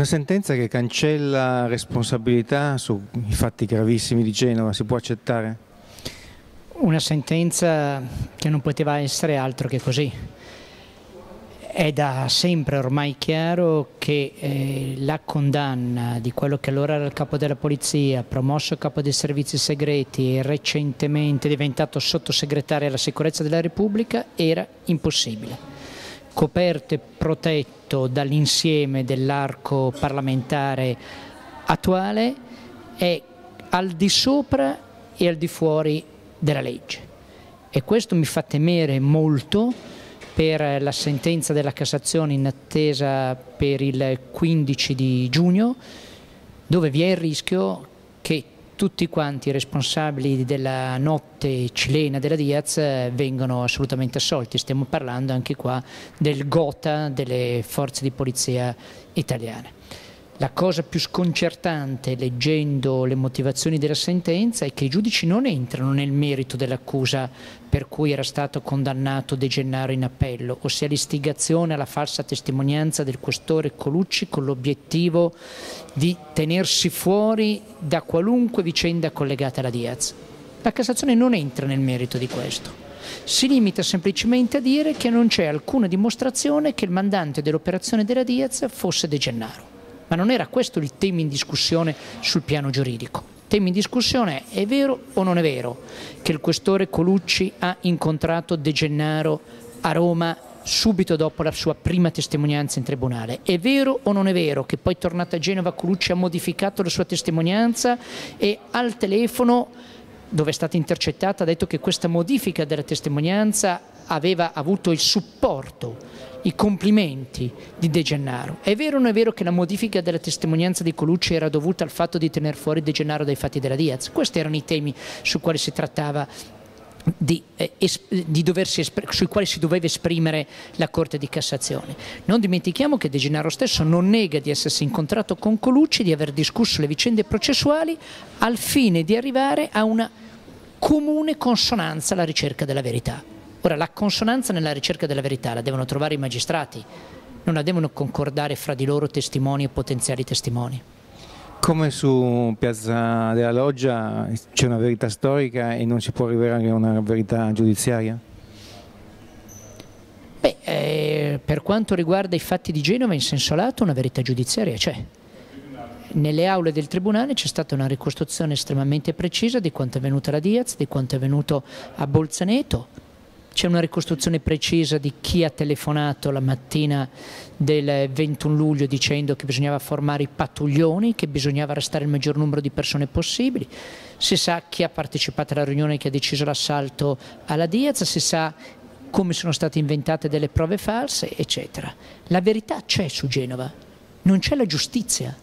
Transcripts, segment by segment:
Una sentenza che cancella responsabilità sui fatti gravissimi di Genova, si può accettare? Una sentenza che non poteva essere altro che così. È da sempre ormai chiaro che eh, la condanna di quello che allora era il capo della polizia, promosso capo dei servizi segreti e recentemente diventato sottosegretario alla sicurezza della Repubblica era impossibile coperto e protetto dall'insieme dell'arco parlamentare attuale è al di sopra e al di fuori della legge. E questo mi fa temere molto per la sentenza della Cassazione in attesa per il 15 di giugno, dove vi è il rischio che tutti quanti i responsabili della notte cilena della Diaz eh, vengono assolutamente assolti. Stiamo parlando anche qua del gota delle forze di polizia italiane. La cosa più sconcertante leggendo le motivazioni della sentenza è che i giudici non entrano nel merito dell'accusa per cui era stato condannato De Gennaro in appello, ossia l'istigazione alla falsa testimonianza del questore Colucci con l'obiettivo di tenersi fuori da qualunque vicenda collegata alla Diaz. La Cassazione non entra nel merito di questo. Si limita semplicemente a dire che non c'è alcuna dimostrazione che il mandante dell'operazione della Diaz fosse De Gennaro ma non era questo il tema in discussione sul piano giuridico. Il tema in discussione è, è vero o non è vero che il questore Colucci ha incontrato De Gennaro a Roma subito dopo la sua prima testimonianza in tribunale. È vero o non è vero che poi tornato a Genova Colucci ha modificato la sua testimonianza e al telefono dove è stata intercettata ha detto che questa modifica della testimonianza aveva avuto il supporto, i complimenti di De Gennaro. È vero o non è vero che la modifica della testimonianza di Colucci era dovuta al fatto di tenere fuori De Gennaro dai fatti della Diaz? Questi erano i temi su quali si trattava di, eh, di sui quali si doveva esprimere la Corte di Cassazione. Non dimentichiamo che De Gennaro stesso non nega di essersi incontrato con Colucci, di aver discusso le vicende processuali al fine di arrivare a una comune consonanza alla ricerca della verità. Ora, la consonanza nella ricerca della verità la devono trovare i magistrati, non la devono concordare fra di loro testimoni e potenziali testimoni. Come su Piazza della Loggia c'è una verità storica e non si può arrivare a una verità giudiziaria? Beh, eh, per quanto riguarda i fatti di Genova in senso lato una verità giudiziaria c'è. Nelle aule del Tribunale c'è stata una ricostruzione estremamente precisa di quanto è venuto a Diaz, di quanto è venuto a Bolzaneto, c'è una ricostruzione precisa di chi ha telefonato la mattina del 21 luglio dicendo che bisognava formare i pattuglioni, che bisognava arrestare il maggior numero di persone possibili. Si sa chi ha partecipato alla riunione che ha deciso l'assalto alla Diaz, si sa come sono state inventate delle prove false, eccetera. La verità c'è su Genova, non c'è la giustizia.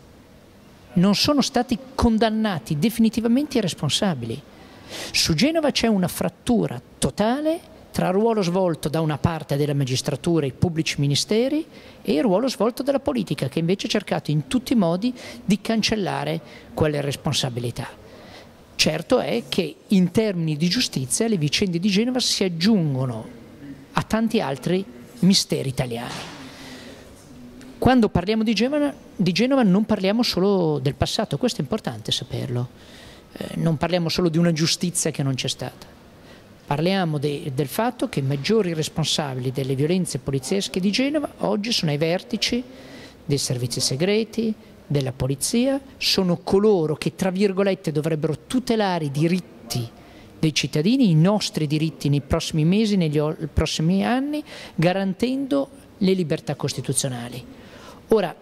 Non sono stati condannati definitivamente i responsabili. Su Genova c'è una frattura totale tra il ruolo svolto da una parte della magistratura e i pubblici ministeri e il ruolo svolto dalla politica che invece ha cercato in tutti i modi di cancellare quelle responsabilità. Certo è che in termini di giustizia le vicende di Genova si aggiungono a tanti altri misteri italiani. Quando parliamo di Genova, di Genova non parliamo solo del passato, questo è importante saperlo, eh, non parliamo solo di una giustizia che non c'è stata Parliamo de, del fatto che i maggiori responsabili delle violenze poliziesche di Genova oggi sono ai vertici dei servizi segreti, della polizia, sono coloro che tra virgolette dovrebbero tutelare i diritti dei cittadini, i nostri diritti nei prossimi mesi, negli prossimi anni, garantendo le libertà costituzionali. Ora,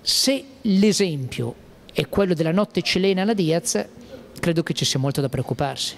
se l'esempio è quello della notte cilena alla Diaz, credo che ci sia molto da preoccuparsi.